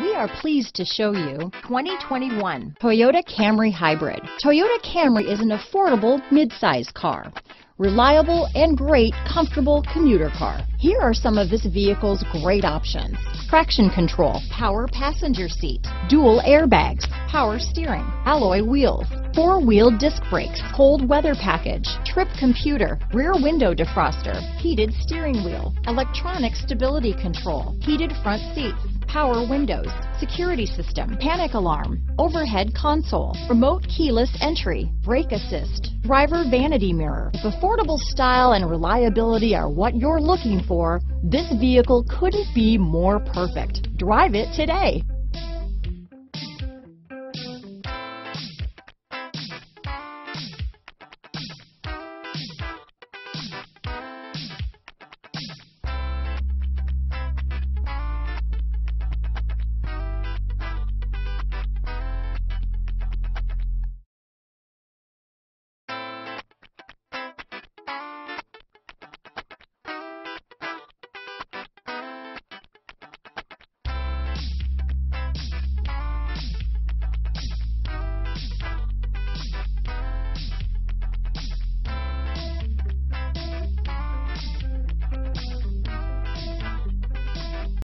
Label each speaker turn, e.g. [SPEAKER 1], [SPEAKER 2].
[SPEAKER 1] We are pleased to show you 2021 Toyota Camry Hybrid. Toyota Camry is an affordable midsize car. Reliable and great comfortable commuter car. Here are some of this vehicle's great options. Traction control, power passenger seat, dual airbags, power steering, alloy wheels, four-wheel disc brakes, cold weather package, trip computer, rear window defroster, heated steering wheel, electronic stability control, heated front seats, power windows, security system, panic alarm, overhead console, remote keyless entry, brake assist, driver vanity mirror. If affordable style and reliability are what you're looking for, this vehicle couldn't be more perfect. Drive it today.